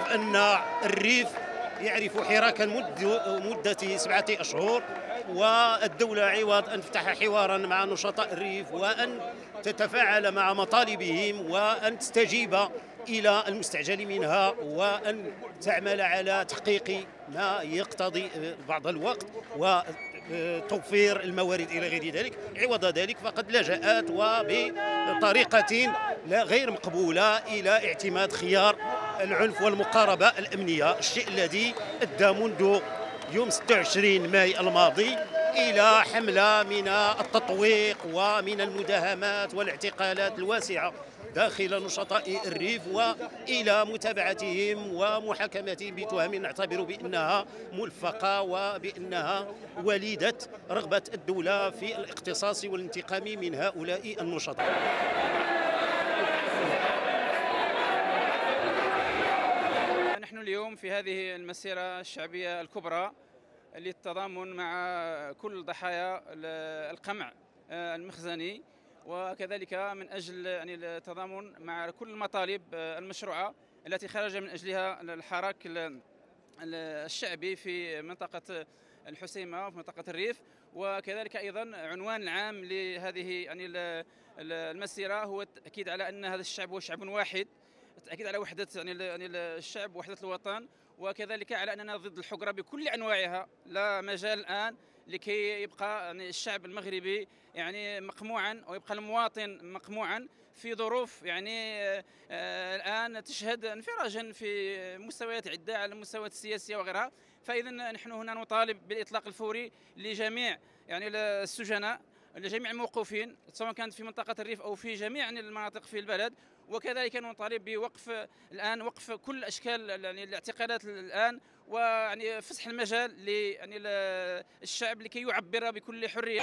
بأن الريف يعرف حراكا مدة سبعة أشهر والدولة عوض أن تفتح حوارا مع نشطاء الريف وأن تتفاعل مع مطالبهم وأن تستجيب إلى المستعجل منها وأن تعمل على تحقيق ما يقتضي بعض الوقت وتوفير الموارد إلى غير ذلك. عوض ذلك فقد لجأت وبطريقة لا غير مقبولة إلى اعتماد خيار العنف والمقاربة الأمنية الشيء الذي أدى منذ يوم 26 ماي الماضي إلى حملة من التطويق ومن المداهمات والاعتقالات الواسعة داخل نشطاء الريف وإلى متابعتهم ومحاكمتهم بتهم نعتبر بأنها ملفقة وبأنها وليدة رغبة الدولة في الاقتصاص والانتقام من هؤلاء النشطاء. اليوم في هذه المسيرة الشعبية الكبرى للتضامن مع كل ضحايا القمع المخزني. وكذلك من أجل يعني التضامن مع كل المطالب المشروعة التي خرج من أجلها الحراك الشعبي في منطقة الحسيمة وفي منطقة الريف. وكذلك أيضا عنوان العام لهذه يعني المسيرة هو التأكيد على أن هذا الشعب هو شعب واحد. التاكيد على وحدة يعني يعني الشعب وحدة الوطن. وكذلك على أننا ضد الحقرة بكل أنواعها. لا مجال الآن لكي يبقى يعني الشعب المغربي يعني مقموعا ويبقى المواطن مقموعا في ظروف يعني آه الآن تشهد انفراجا في مستويات عدة على المستويات السياسية وغيرها. فاذا نحن هنا نطالب بالإطلاق الفوري لجميع يعني السجناء. لجميع الموقوفين سواء كانت في منطقة الريف أو في جميع المناطق في البلد. وكذلك نطالب بوقف الآن وقف كل أشكال يعني الاعتقالات الآن ويعني فسح المجال ل يعني الشعب لكي يعبر بكل حرية.